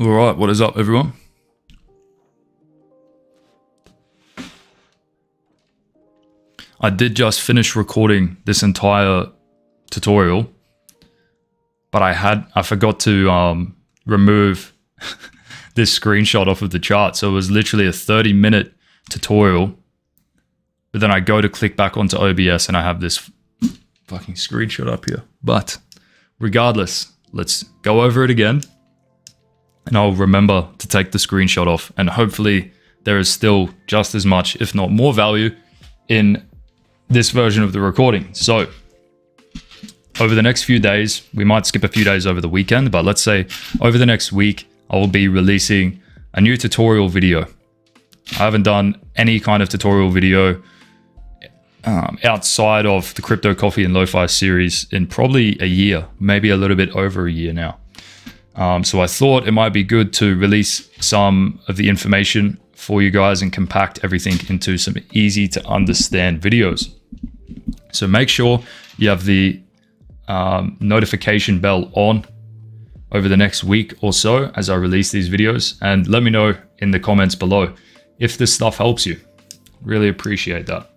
All right, what is up, everyone? I did just finish recording this entire tutorial, but I had I forgot to um, remove this screenshot off of the chart. So it was literally a 30 minute tutorial. But then I go to click back onto OBS and I have this fucking screenshot up here. But regardless, let's go over it again. And I'll remember to take the screenshot off. And hopefully there is still just as much, if not more value in this version of the recording. So over the next few days, we might skip a few days over the weekend, but let's say over the next week, I will be releasing a new tutorial video. I haven't done any kind of tutorial video um, outside of the Crypto Coffee and Lo-Fi series in probably a year, maybe a little bit over a year now. Um, so I thought it might be good to release some of the information for you guys and compact everything into some easy to understand videos. So make sure you have the um, notification bell on over the next week or so as I release these videos. And let me know in the comments below if this stuff helps you. Really appreciate that.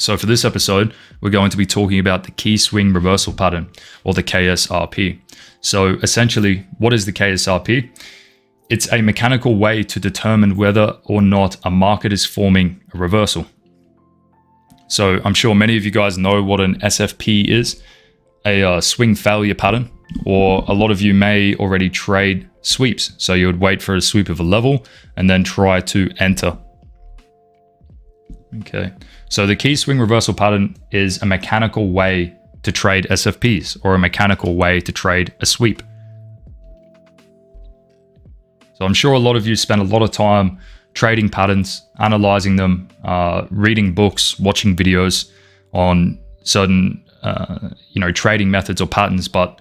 So for this episode, we're going to be talking about the key swing reversal pattern or the KSRP. So essentially, what is the KSRP? It's a mechanical way to determine whether or not a market is forming a reversal. So I'm sure many of you guys know what an SFP is, a uh, swing failure pattern or a lot of you may already trade sweeps. So you would wait for a sweep of a level and then try to enter. Okay, so the key swing reversal pattern is a mechanical way to trade SFPs or a mechanical way to trade a sweep. So I'm sure a lot of you spend a lot of time trading patterns, analyzing them, uh, reading books, watching videos on certain, uh, you know, trading methods or patterns, but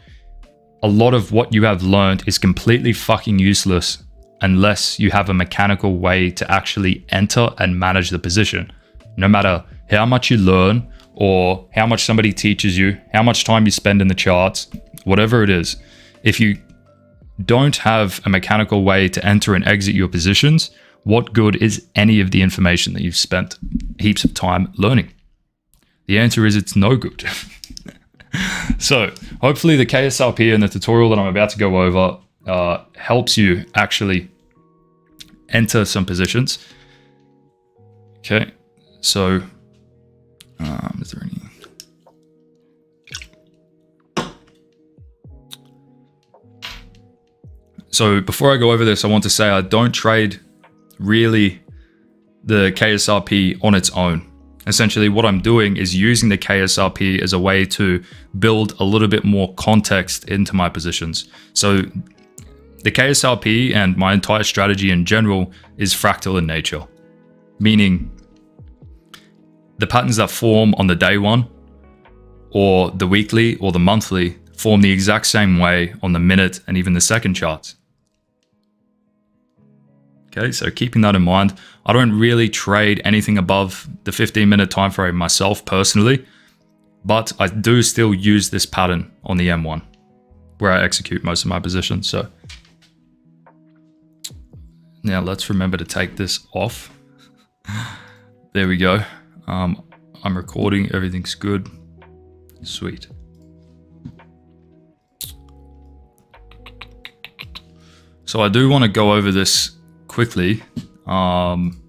a lot of what you have learned is completely fucking useless unless you have a mechanical way to actually enter and manage the position. No matter how much you learn or how much somebody teaches you, how much time you spend in the charts, whatever it is, if you don't have a mechanical way to enter and exit your positions, what good is any of the information that you've spent heaps of time learning? The answer is it's no good. so hopefully the KSRP and the tutorial that I'm about to go over uh, helps you actually enter some positions. Okay, so um, is there any? So before I go over this, I want to say I don't trade really the KSRP on its own. Essentially, what I'm doing is using the KSRP as a way to build a little bit more context into my positions. So the KSRP and my entire strategy in general is fractal in nature, meaning the patterns that form on the day one or the weekly or the monthly form the exact same way on the minute and even the second charts. Okay, so keeping that in mind, I don't really trade anything above the 15 minute time frame myself personally, but I do still use this pattern on the M1 where I execute most of my positions. So now let's remember to take this off. there we go. Um, I'm recording, everything's good. Sweet. So I do want to go over this quickly. Um,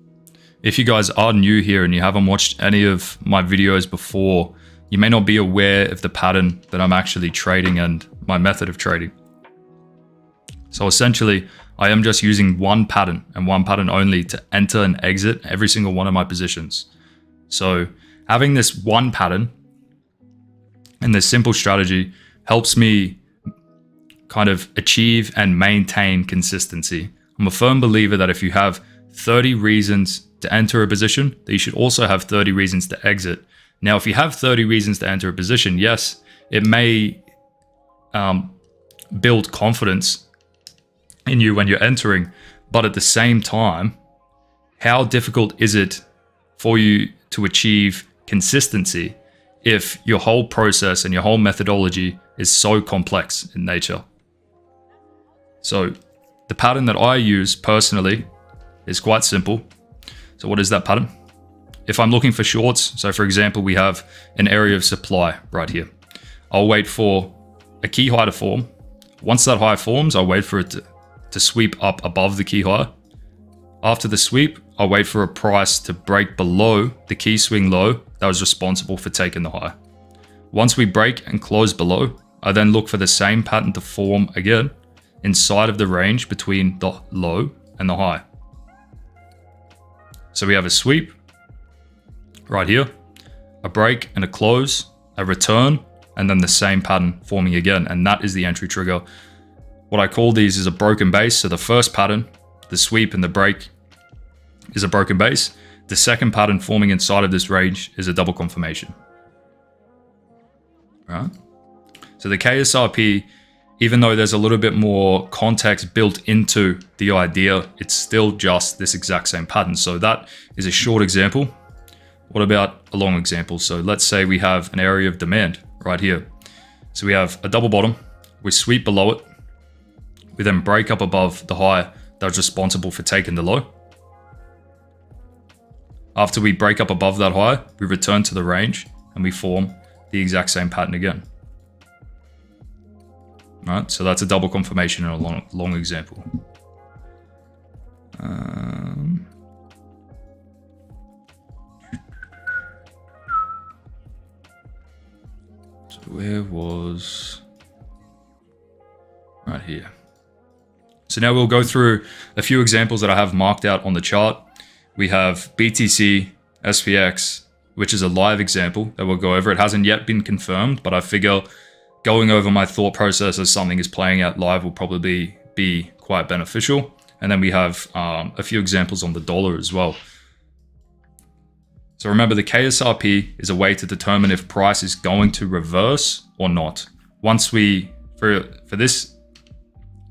if you guys are new here and you haven't watched any of my videos before, you may not be aware of the pattern that I'm actually trading and my method of trading. So essentially, I am just using one pattern and one pattern only to enter and exit every single one of my positions. So having this one pattern and this simple strategy helps me kind of achieve and maintain consistency I'm a firm believer that if you have 30 reasons to enter a position, that you should also have 30 reasons to exit. Now, if you have 30 reasons to enter a position, yes, it may um, build confidence in you when you're entering, but at the same time, how difficult is it for you to achieve consistency if your whole process and your whole methodology is so complex in nature? So the pattern that I use personally is quite simple. So what is that pattern? If I'm looking for shorts, so for example, we have an area of supply right here. I'll wait for a key high to form. Once that high forms, I'll wait for it to, to sweep up above the key high. After the sweep, I'll wait for a price to break below the key swing low that was responsible for taking the high. Once we break and close below, I then look for the same pattern to form again inside of the range between the low and the high. So we have a sweep right here, a break and a close, a return, and then the same pattern forming again. And that is the entry trigger. What I call these is a broken base. So the first pattern, the sweep and the break is a broken base. The second pattern forming inside of this range is a double confirmation. Right? So the KSRP, even though there's a little bit more context built into the idea, it's still just this exact same pattern. So that is a short example. What about a long example? So let's say we have an area of demand right here. So we have a double bottom, we sweep below it, we then break up above the high that's responsible for taking the low. After we break up above that high, we return to the range and we form the exact same pattern again. All right, so that's a double confirmation in a long, long example. Um, so where was... Right here. So now we'll go through a few examples that I have marked out on the chart. We have BTC, SPX, which is a live example that we'll go over. It hasn't yet been confirmed, but I figure going over my thought process as something is playing out live will probably be quite beneficial. And then we have um, a few examples on the dollar as well. So remember the KSRP is a way to determine if price is going to reverse or not. Once we, for, for this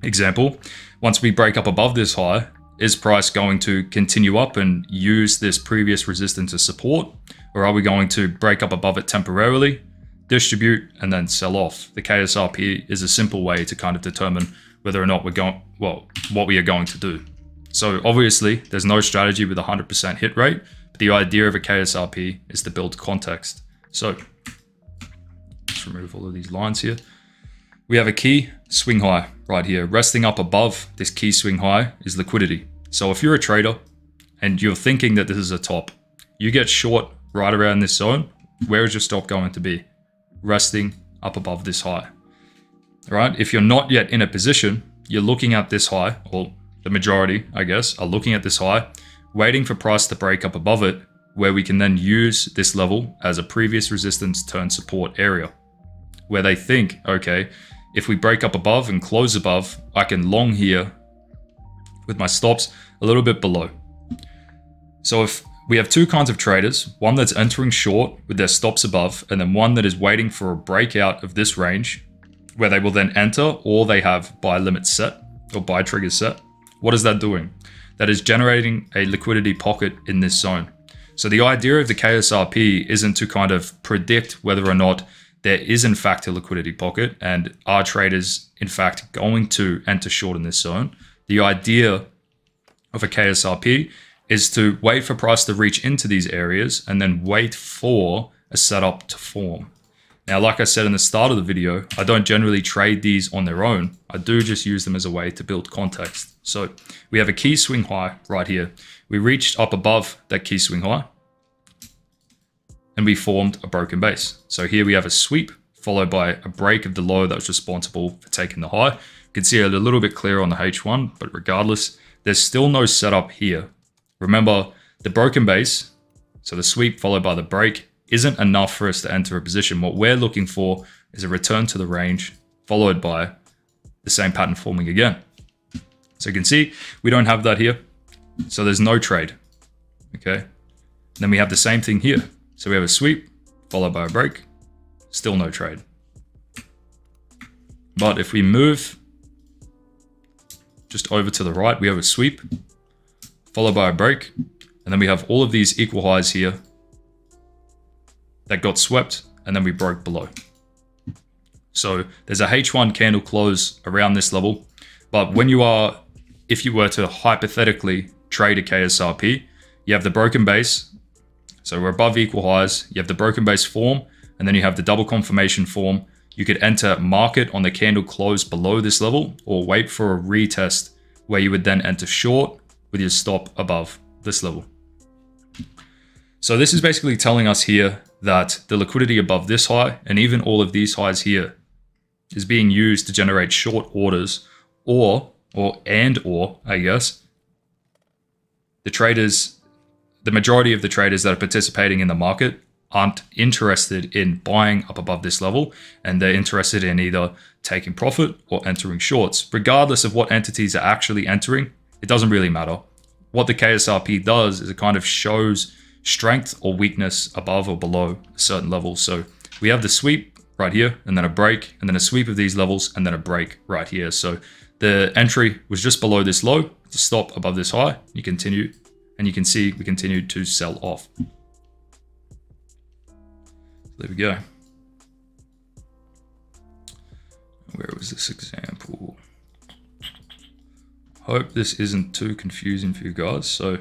example, once we break up above this high, is price going to continue up and use this previous resistance as support? Or are we going to break up above it temporarily distribute, and then sell off. The KSRP is a simple way to kind of determine whether or not we're going, well, what we are going to do. So obviously, there's no strategy with a 100% hit rate, but the idea of a KSRP is to build context. So let's remove all of these lines here. We have a key swing high right here. Resting up above this key swing high is liquidity. So if you're a trader and you're thinking that this is a top, you get short right around this zone, where is your stop going to be? resting up above this high. Right? If you're not yet in a position, you're looking at this high, or the majority, I guess, are looking at this high, waiting for price to break up above it, where we can then use this level as a previous resistance turn support area, where they think, okay, if we break up above and close above, I can long here with my stops a little bit below. So if we have two kinds of traders, one that's entering short with their stops above, and then one that is waiting for a breakout of this range, where they will then enter or they have buy limits set or buy triggers set. What is that doing? That is generating a liquidity pocket in this zone. So the idea of the KSRP isn't to kind of predict whether or not there is in fact a liquidity pocket and are traders in fact going to enter short in this zone. The idea of a KSRP is to wait for price to reach into these areas and then wait for a setup to form. Now, like I said in the start of the video, I don't generally trade these on their own. I do just use them as a way to build context. So we have a key swing high right here. We reached up above that key swing high and we formed a broken base. So here we have a sweep followed by a break of the low that was responsible for taking the high. You can see it a little bit clearer on the H1, but regardless, there's still no setup here Remember, the broken base, so the sweep followed by the break, isn't enough for us to enter a position. What we're looking for is a return to the range followed by the same pattern forming again. So you can see we don't have that here. So there's no trade. Okay. And then we have the same thing here. So we have a sweep followed by a break, still no trade. But if we move just over to the right, we have a sweep followed by a break. And then we have all of these equal highs here that got swept and then we broke below. So there's a H1 candle close around this level. But when you are if you were to hypothetically trade a KSRP, you have the broken base. So we're above equal highs. You have the broken base form, and then you have the double confirmation form. You could enter market on the candle close below this level or wait for a retest where you would then enter short with your stop above this level. So this is basically telling us here that the liquidity above this high and even all of these highs here is being used to generate short orders or or and or I guess the traders the majority of the traders that are participating in the market aren't interested in buying up above this level and they're interested in either taking profit or entering shorts regardless of what entities are actually entering it doesn't really matter what the KSRP does is it kind of shows strength or weakness above or below a certain level so we have the sweep right here, and then a break, and then a sweep of these levels, and then a break right here. So the entry was just below this low, to stop above this high. You continue, and you can see we continued to sell off. There we go. Where was this example? Hope this isn't too confusing for you guys. So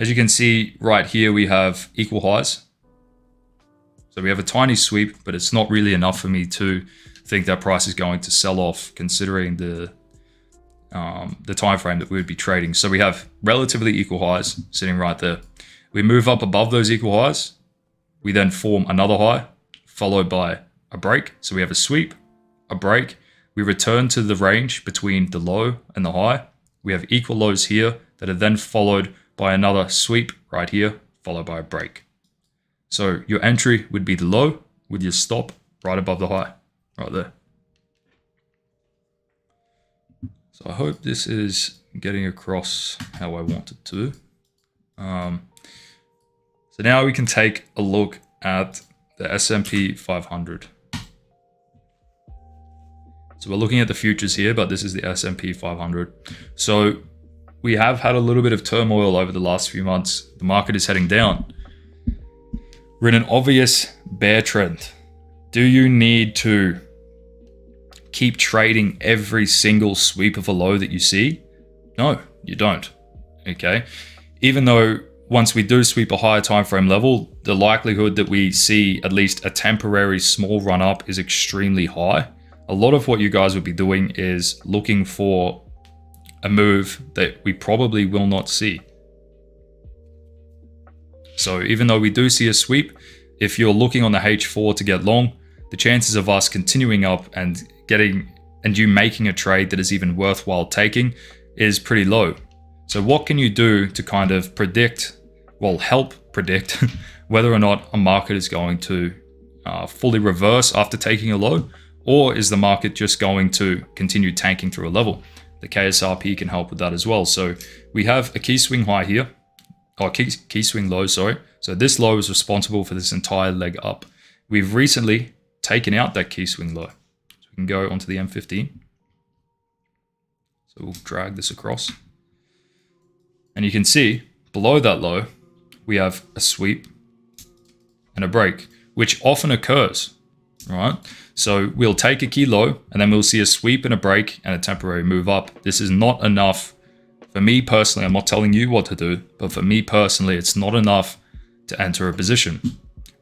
as you can see right here, we have equal highs. So we have a tiny sweep, but it's not really enough for me to think that price is going to sell off considering the um, the time frame that we would be trading. So we have relatively equal highs sitting right there. We move up above those equal highs. We then form another high followed by a break. So we have a sweep, a break. We return to the range between the low and the high. We have equal lows here that are then followed by another sweep right here, followed by a break. So your entry would be the low with your stop right above the high, right there. So I hope this is getting across how I want it to. Um, so now we can take a look at the S&P 500. So we're looking at the futures here, but this is the S&P 500. So we have had a little bit of turmoil over the last few months. The market is heading down. We're in an obvious bear trend. Do you need to keep trading every single sweep of a low that you see? No, you don't. Okay. Even though once we do sweep a higher time frame level, the likelihood that we see at least a temporary small run up is extremely high. A lot of what you guys would be doing is looking for a move that we probably will not see. So even though we do see a sweep, if you're looking on the H4 to get long, the chances of us continuing up and getting and you making a trade that is even worthwhile taking is pretty low. So what can you do to kind of predict, well, help predict whether or not a market is going to uh, fully reverse after taking a low, or is the market just going to continue tanking through a level? The KSRP can help with that as well. So we have a key swing high here, or key, key swing low, sorry. So this low is responsible for this entire leg up. We've recently taken out that key swing low. We can go onto the M15. So we'll drag this across. And you can see below that low, we have a sweep and a break, which often occurs, right? So we'll take a key low and then we'll see a sweep and a break and a temporary move up. This is not enough for me personally, I'm not telling you what to do, but for me personally, it's not enough to enter a position.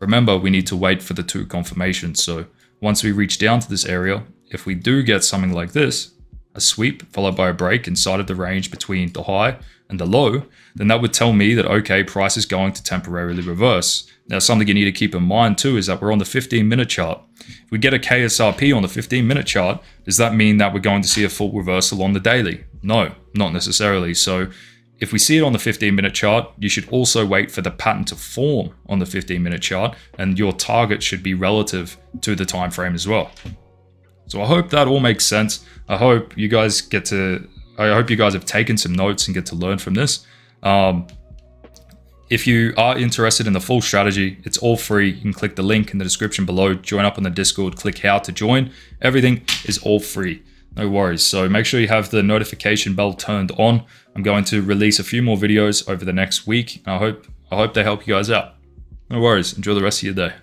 Remember, we need to wait for the two confirmations. So once we reach down to this area, if we do get something like this, a sweep followed by a break inside of the range between the high and the low, then that would tell me that, okay, price is going to temporarily reverse. Now, something you need to keep in mind too is that we're on the 15 minute chart. If we get a KSRP on the 15 minute chart, does that mean that we're going to see a full reversal on the daily? No, not necessarily. So if we see it on the 15 minute chart, you should also wait for the pattern to form on the 15 minute chart and your target should be relative to the time frame as well. So I hope that all makes sense. I hope you guys get to, I hope you guys have taken some notes and get to learn from this. Um, if you are interested in the full strategy, it's all free. You can click the link in the description below, join up on the Discord, click how to join. Everything is all free no worries. So make sure you have the notification bell turned on. I'm going to release a few more videos over the next week. I hope I hope they help you guys out. No worries. Enjoy the rest of your day.